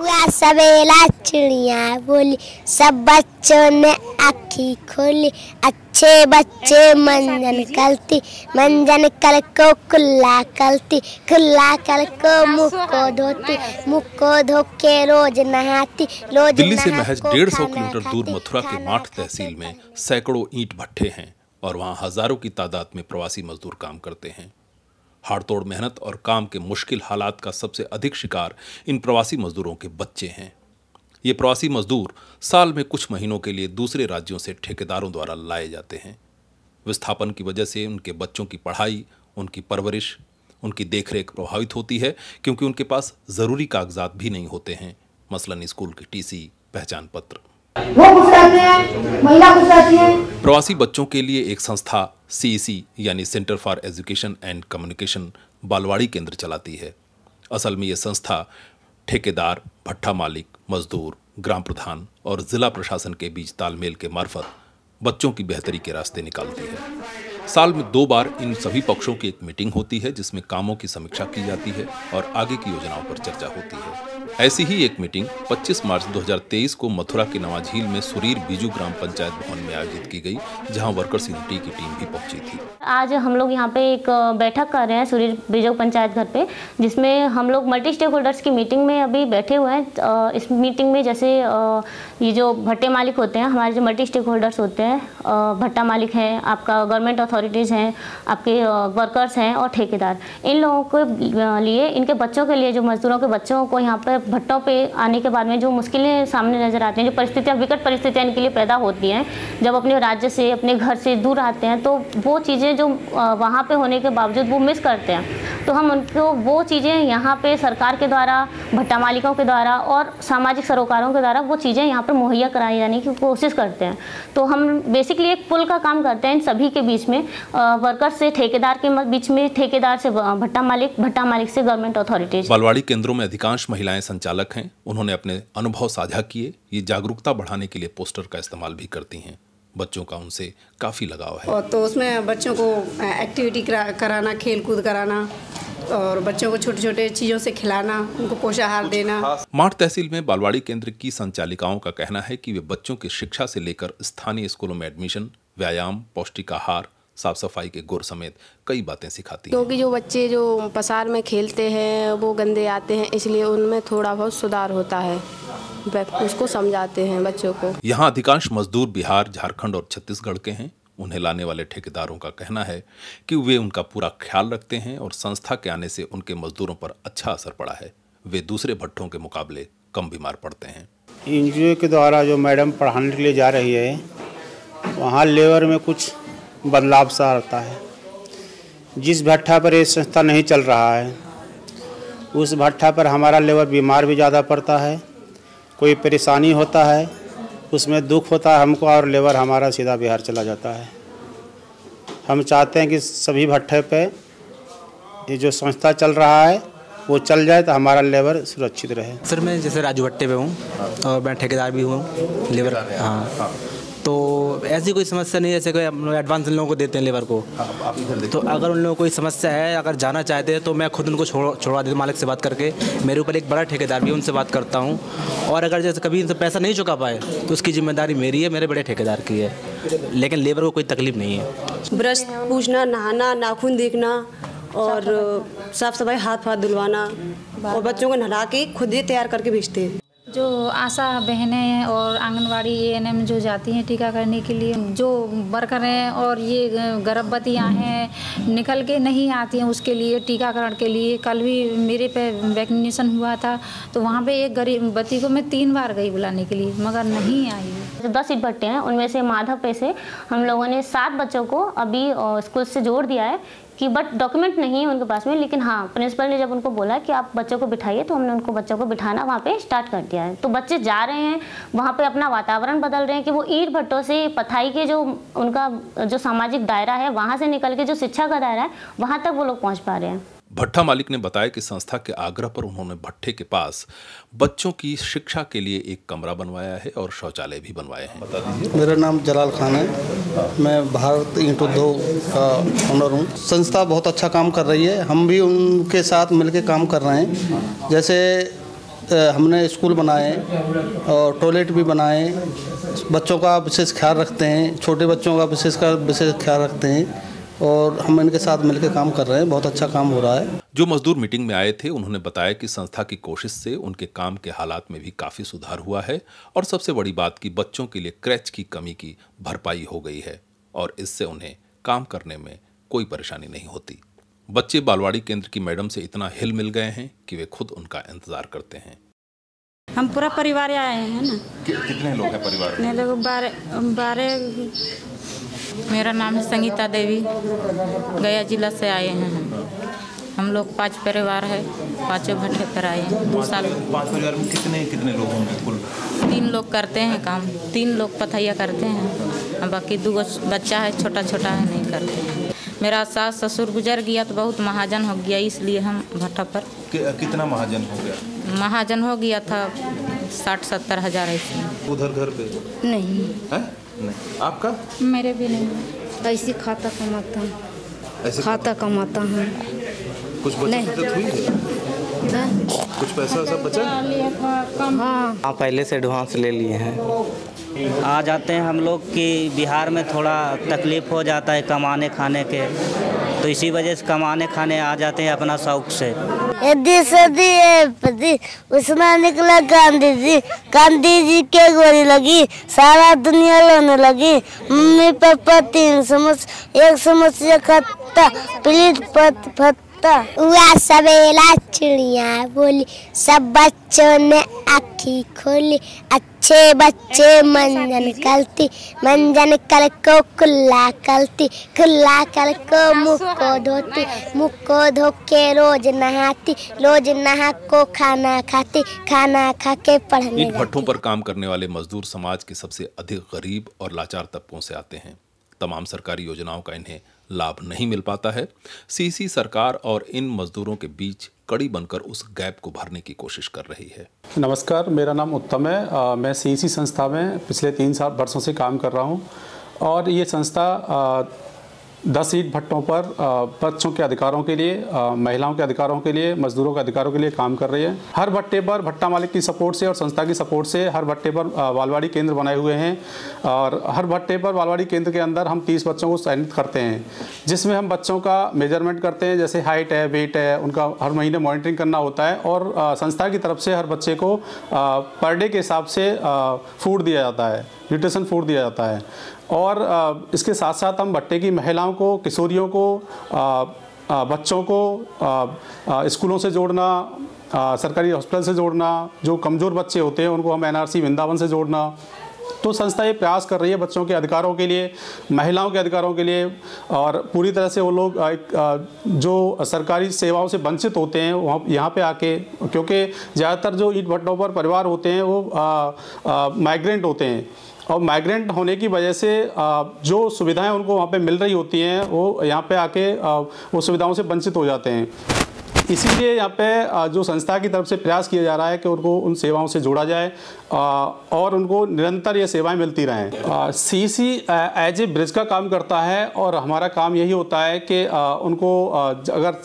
हुआ सवेला चिड़िया बोली सब बच्चों ने आखी खोली अच्छे बच्चे मंजन कलती मंजन कल को कुल्ला कलती कुल्ला कल को मुख को धोती मुख को धो के रोज नहाती रोज दिल्ली से महज डेढ़ सौ किलोमीटर दूर मथुरा के माठ तहसील में सैकड़ों ईंट भट्ठे हैं और वहाँ हज़ारों की तादाद में प्रवासी मजदूर काम करते हैं। हाड़तोड़ मेहनत और काम के मुश्किल हालात का सबसे अधिक शिकार इन प्रवासी मजदूरों के बच्चे हैं। ये प्रवासी मजदूर साल में कुछ महीनों के लिए दूसरे राज्यों से ठेकेदारों द्वारा लाए जाते हैं। विस्थापन की वजह से उनके बच्चों की पढ़ाई उनकी परवरिश उनकी देखरेख प्रभावित होती है क्योंकि उनके पास ज़रूरी कागजात भी नहीं होते हैं। मसलन स्कूल की टीसी पहचान पत्र। वो खुश रहते हैं महिला खुश रहती है। प्रवासी बच्चों के लिए एक संस्था सीईसी यानी centre for education and communication balwadi केंद्र चलाती है। असल में ये संस्था ठेकेदार, भट्ठा मालिक, मजदूर, ग्राम प्रधान और जिला प्रशासन के बीच तालमेल के मार्फत बच्चों की बेहतरी के रास्ते निकालती है। साल में दो बार इन सभी पक्षों की एक मीटिंग होती है, जिसमें कामों की समीक्षा की जाती है और आगे की योजनाओं पर चर्चा होती है। ऐसी ही एक मीटिंग 25 मार्च 2023 को मथुरा के नवा झील में सुरीर बीजू ग्राम पंचायत भवन में आयोजित की गई, जहाँ वर्कर्स यूनिटी की टीम भी पहुँची थी। आज हम लोग यहाँ पे एक बैठक कर रहे हैं सुरीर बिजोग पंचायत घर पे, जिसमें हम लोग मल्टी स्टेक होल्डर्स की मीटिंग में अभी बैठे हुए हैं। इस मीटिंग में जैसे ये जो भट्टे मालिक होते हैं, हमारे जो मल्टी स्टेक होल्डर्स होते हैं भट्टा मालिक हैं, आपका गवर्नमेंट अथॉरिटीज़ हैं, आपके वर्कर्स हैं और ठेकेदार। इन लोगों के लिए, इनके बच्चों के लिए, जो मजदूरों के बच्चों को यहाँ पर भट्टों पे आने के बाद में जो मुश्किलें सामने नज़र आती हैं, जो परिस्थितियाँ, विकट परिस्थितियाँ इनके लिए पैदा होती हैं, जब अपने राज्य से, अपने घर से दूर आते हैं तो वो चीज़ें जो वहाँ पर होने के बावजूद वो मिस करते हैं। तो हम उनको, वो चीज़ें यहाँ पे सरकार के द्वारा, भट्टा मालिकों के द्वारा और सामाजिक सरोकारों के द्वारा वो चीज़ें यहाँ पर मुहैया कराई जाने की कोशिश करते हैं। तो हम बेसिकली एक पुल का काम करते हैं इन सभी के बीच में वर्कर से ठेकेदार के म- बीच में ठेकेदार से भट्टा मालिक भट्टा मालिक से गवर्नमेंट अथॉरिटीज बालवाड़ी केंद्रों में अधिकांश महिलाएँ संचालक हैं। उन्होंने अपने अनुभव साझा किए। ये जागरूकता बढ़ाने के लिए पोस्टर का इस्तेमाल भी करती हैं। बच्चों का उनसे काफ़ी लगाव है। तो उसमें बच्चों को एक्टिविटी करा, कराना खेल कूद कराना और बच्चों को छोटे छोटे चीज़ों से खिलाना उनको पोषाहार देना। माठ तहसील में बालवाड़ी केंद्र की संचालिकाओं का कहना है कि वे बच्चों की शिक्षा से लेकर स्थानीय स्कूलों में एडमिशन व्यायाम पौष्टिक आहार साफ़ सफ़ाई के गुर समेत कई बातें सिखाती हैं। क्योंकि जो बच्चे जो पसार में खेलते हैं वो गंदे आते हैं इसलिए उनमें थोड़ा बहुत सुधार होता है। उसको समझाते हैं बच्चों को। यहाँ अधिकांश मजदूर बिहार झारखंड और छत्तीसगढ़ के हैं। उन्हें लाने वाले ठेकेदारों का कहना है कि वे उनका पूरा ख्याल रखते हैं और संस्था के आने से उनके मजदूरों पर अच्छा असर पड़ा है। वे दूसरे भट्टों के मुकाबले कम बीमार पड़ते हैं। एनजीओ के द्वारा जो मैडम पढ़ाने के लिए जा रही है वहाँ लेबर में कुछ बदलाव सा आता है। जिस भट्ठा पर ये संस्था नहीं चल रहा है उस भट्ठा पर हमारा लेबर बीमार भी ज़्यादा पड़ता है कोई परेशानी होता है उसमें दुख होता है हमको और लेबर हमारा सीधा बिहार चला जाता है। हम चाहते हैं कि सभी भट्ठे पे ये जो संस्था चल रहा है वो चल जाए तो हमारा लेबर सुरक्षित रहे। सर मैं जैसे राजू भट्टे पे हूँ और मैं ठेकेदार भी हूँ लेबर हाँ। तो ऐसी कोई समस्या नहीं है जैसे कोई हम लोग एडवांस इन लोगों को देते हैं लेबर को। तो अगर उन लोगों को कोई समस्या है अगर जाना चाहते हैं तो मैं खुद उनको छोड़ छोड़वा देता हूँ मालिक से बात करके। मेरे ऊपर एक बड़ा ठेकेदार भी उनसे बात करता हूँ। और अगर जैसे कभी इनसे पैसा नहीं चुका पाए तो उसकी ज़िम्मेदारी मेरी है मेरे बड़े ठेकेदार की है। लेकिन लेबर को कोई तकलीफ़ नहीं है। ब्रश पूछना नहाना नाखून देखना और साफ़ सफ़ाई हाथ फाथ धुलवाना। और बच्चों को नहला के खुद ही तैयार करके भेजते हैं। जो आशा बहनें हैं और आंगनवाड़ी एएनएम जो जाती हैं टीका करने के लिए, जो वर्कर हैं और ये गर्भवतियाँ हैं, निकल के नहीं आती हैं उसके लिए, टीकाकरण के लिए। कल भी मेरे पे वैक्सीनेशन हुआ था तो वहाँ पे एक गर्भवती को मैं तीन बार गई बुलाने के लिए, मगर नहीं आई। दस भट्टे हैं, उनमें से माधव पे से हम लोगों ने सात बच्चों को अभी स्कूल से जोड़ दिया है। कि बट डॉक्यूमेंट नहीं है उनके पास में, लेकिन हाँ प्रिंसिपल ने जब उनको बोला कि आप बच्चों को बिठाइए तो हमने उनको बच्चों को बिठाना वहाँ पे स्टार्ट कर दिया है। तो बच्चे जा रहे हैं, वहाँ पे अपना वातावरण बदल रहे हैं कि वो ईट भट्टों से पथाई के जो उनका, जो सामाजिक दायरा है, वहाँ से निकल के जो शिक्षा का दायरा है, वहाँ तक वो लोग पहुँच पा रहे हैं। भट्टा मालिक ने बताया कि संस्था के आग्रह पर उन्होंने भट्टे के पास बच्चों की शिक्षा के लिए एक कमरा बनवाया है और शौचालय भी बनवाए हैं। मेरा नाम जलाल खान है। मैं भारत ईंट उद्योग का ओनर हूँ। संस्था बहुत अच्छा काम कर रही है। हम भी उनके साथ मिलकर काम कर रहे हैं। जैसे हमने स्कूल बनाए और टॉयलेट भी बनाए। बच्चों का विशेष ख्याल रखते हैं। छोटे बच्चों का विशेष का विशेष ख्याल रखते हैं। और हम इनके साथ मिलकर काम कर रहे हैं। बहुत अच्छा काम हो रहा है। जो मजदूर मीटिंग में आए थे उन्होंने बताया कि संस्था की कोशिश से उनके काम के हालात में भी काफ़ी सुधार हुआ है और सबसे बड़ी बात कि बच्चों के लिए क्रैच की कमी की भरपाई हो गई है और इससे उन्हें काम करने में कोई परेशानी नहीं होती। बच्चे बालवाड़ी केंद्र की मैडम से इतना हिल मिल गए हैं कि वे खुद उनका इंतज़ार करते हैं। हम पूरा परिवार आए हैं ना। कितने लोग हैं परिवार ने लोग बारह बारह मेरा नाम है संगीता देवी। गया जिला से आए हैं हम। हम लोग पाँच परिवार है पाँचों भट्टे पर आए हैं। दो साल पाँच परिवार में कितने कितने लोग होंगे कुल? तीन लोग करते हैं काम। तीन लोग पथैया करते हैं। बाकी दो बच्चा है छोटा छोटा है नहीं करते हैं। मेरा सास ससुर गुजर गया तो बहुत महाजन हो गया इसलिए हम भट्टा पर। कि, कितना महाजन हो गया? महाजन हो गया था साठ सत्तर हज़ार ऐसे। उधर घर पे? नहीं। है? नहीं। आपका? मेरे भी नहीं। ऐसे खाता कमाता हूँ। ऐसे खाता कमाता हूँ। कुछ बचत बचत हुई? है। कुछ पैसा वैसा बचा? हाँ हाँ पहले से एडवांस ले लिए हैं। आ जाते हैं हम लोग कि बिहार में थोड़ा तकलीफ़ हो जाता है कमाने खाने के। तो इसी वजह से कमाने खाने आ जाते हैं अपना शौक से। उसमें निकला गांधी जी गांधी जी के गोली लगी, सारा दुनिया लोने लगी। मम्मी, पापा, तीन समस्या एक समस्या खत्ता, प्लीज़, पत हुआ सवेला चिड़िया बोली सब बच्चों ने आखी खोली। अच्छे बच्चे मंजन कलती मंजन कल को कुल्ला कलती कुल्ला कल को मुख को धोती मुख को धो के रोज नहाती रोज नहा को खाना खाती खाना खा के पढ़ने भट्टों पर काम करने वाले मजदूर समाज के सबसे अधिक गरीब और लाचार तबकों से आते हैं। तमाम सरकारी योजनाओं का इन्हें लाभ नहीं मिल पाता है। सीसी सरकार और इन मजदूरों के बीच कड़ी बनकर उस गैप को भरने की कोशिश कर रही है। नमस्कार मेरा नाम उत्तम है। आ, मैं सी संस्था में पिछले तीन साल वर्षों से काम कर रहा हूँ और ये संस्था दस ईट भट्टों पर बच्चों के अधिकारों के लिए महिलाओं के अधिकारों के लिए, मजदूरों के अधिकारों के लिए काम कर रही है। हर भट्टे पर भट्टा मालिक की सपोर्ट से और संस्था की सपोर्ट से हर भट्टे पर बालवाड़ी केंद्र बनाए हुए हैं और हर भट्टे पर बालवाड़ी केंद्र के अंदर हम तीस बच्चों को चयनित करते हैं, जिसमें हम बच्चों का मेज़रमेंट करते हैं, जैसे हाइट है, वेट है, उनका हर महीने मॉनिटरिंग करना होता है और संस्था की तरफ़ से हर बच्चे को पर डे के हिसाब से फ़ूड दिया जाता है, न्यूट्रिशन फ़ूड दिया जाता है। और इसके साथ साथ हम भट्टे की महिलाओं को, किशोरियों को बच्चों को स्कूलों से जोड़ना सरकारी हॉस्पिटल से जोड़ना, जो कमज़ोर बच्चे होते हैं, उनको हम एनआरसी वृंदावन से जोड़ना। तो संस्था ये प्रयास कर रही है बच्चों के अधिकारों के लिए, महिलाओं के अधिकारों के लिए, और पूरी तरह से वो लोग जो सरकारी सेवाओं से वंचित होते हैं वहाँ यहाँ पे आके, क्योंकि ज़्यादातर जो ईट भट्टों पर परिवार होते हैं, वो माइग्रेंट होते हैं। और माइग्रेंट होने की वजह से जो सुविधाएँ उनको वहाँ पे मिल रही होती हैं, वो यहाँ पे आके वो सुविधाओं से वंचित हो जाते हैं। इसीलिए यहाँ पे जो संस्था की तरफ़ से प्रयास किया जा रहा है कि उनको उन सेवाओं से जोड़ा जाए और उनको निरंतर ये सेवाएँ मिलती रहें। सी सी एज ए ब्रिज का काम करता है, और हमारा काम यही होता है कि उनको अगर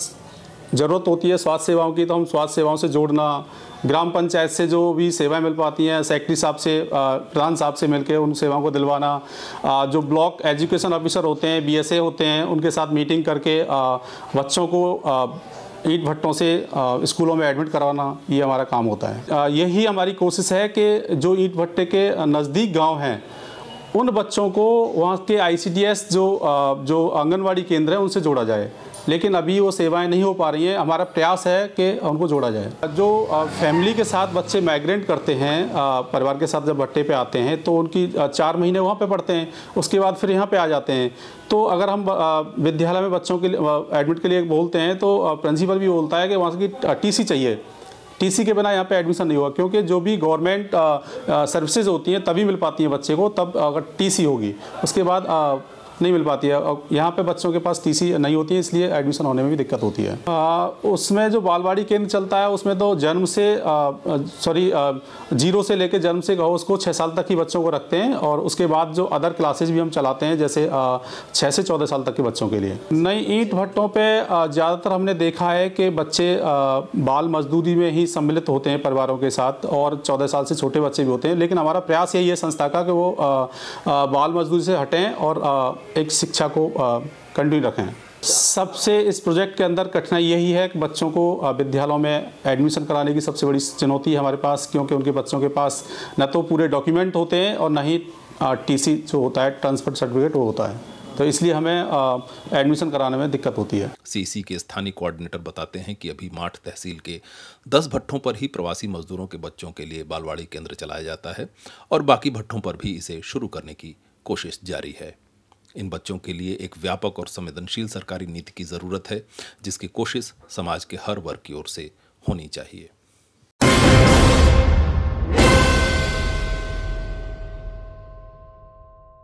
ज़रूरत होती है स्वास्थ्य सेवाओं की तो हम स्वास्थ्य सेवाओं से जोड़ना, ग्राम पंचायत से जो भी सेवाएँ मिल पाती हैं सेक्रेटरी साहब से प्रधान साहब से मिलकर उन सेवाओं को दिलवाना जो ब्लॉक एजुकेशन ऑफिसर होते हैं बीएसए होते हैं, उनके साथ मीटिंग करके बच्चों को ईंट भट्टों से स्कूलों में एडमिट करवाना, ये हमारा काम होता है। यही हमारी कोशिश है कि जो ईंट भट्टे के नज़दीक गाँव हैं, उन बच्चों को वहाँ के आईसीडीएस जो जो आंगनवाड़ी केंद्र है, उनसे जोड़ा जाए। लेकिन अभी वो सेवाएँ नहीं हो पा रही हैं। हमारा प्रयास है कि उनको जोड़ा जाए। जो फैमिली के साथ बच्चे माइग्रेंट करते हैं परिवार के साथ जब भट्टे पे आते हैं तो उनकी चार महीने वहाँ पे पढ़ते हैं। उसके बाद फिर यहाँ पे आ जाते हैं। तो अगर हम विद्यालय में बच्चों के एडमिट के लिए बोलते हैं तो प्रिंसिपल भी बोलता है कि वहाँ की टीसी चाहिए। टीसी के बिना यहाँ पे एडमिशन नहीं होगा, क्योंकि जो भी गवर्नमेंट सर्विसेज़ होती हैं, तभी मिल पाती हैं बच्चे को, तब अगर टीसी होगी। उसके बाद नहीं मिल पाती है। और यहाँ पे बच्चों के पास टीसी नहीं होती है इसलिए एडमिशन होने में भी दिक्कत होती है। आ, उसमें जो बालवाड़ी केंद्र चलता है उसमें तो जन्म से सॉरी ज़ीरो से लेकर जन्म से कहो उसको छः साल तक ही बच्चों को रखते हैं। और उसके बाद जो अदर क्लासेज भी हम चलाते हैं जैसे छः से चौदह साल तक के बच्चों के लिए। नई ईंट भट्टों पर ज़्यादातर हमने देखा है कि बच्चे बाल मजदूरी में ही सम्मिलित होते हैं परिवारों के साथ और चौदह साल से छोटे बच्चे भी होते हैं। लेकिन हमारा प्रयास यही है संस्था का कि वो बाल मजदूरी से हटें और एक शिक्षा को कंटिन्यू रखें। सबसे इस प्रोजेक्ट के अंदर कठिनाई यही है कि बच्चों को विद्यालयों में एडमिशन कराने की सबसे बड़ी चुनौती है हमारे पास, क्योंकि उनके बच्चों के पास न तो पूरे डॉक्यूमेंट होते हैं और न ही टीसी जो होता है, ट्रांसफ़र सर्टिफिकेट वो होता है। तो इसलिए हमें एडमिशन कराने में दिक्कत होती है। सीसी के स्थानीय कोऑर्डिनेटर बताते हैं कि अभी माठ तहसील के 10 भट्टों पर ही प्रवासी मजदूरों के बच्चों के लिए बालवाड़ी केंद्र चलाया जाता है और बाकी भट्टों पर भी इसे शुरू करने की कोशिश जारी है। इन बच्चों के लिए एक व्यापक और संवेदनशील सरकारी नीति की ज़रूरत है, जिसकी कोशिश समाज के हर वर्ग की ओर से होनी चाहिए।